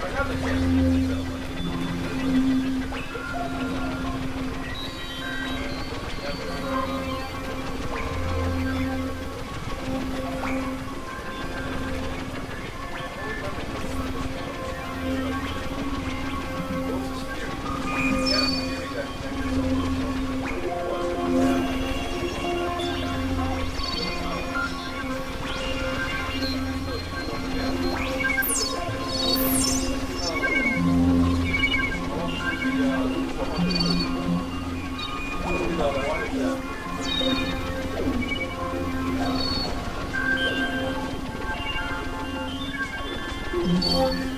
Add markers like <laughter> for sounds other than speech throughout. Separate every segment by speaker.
Speaker 1: Another guest is available. Música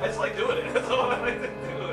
Speaker 1: I just like doing it. <laughs> That's all I like to do.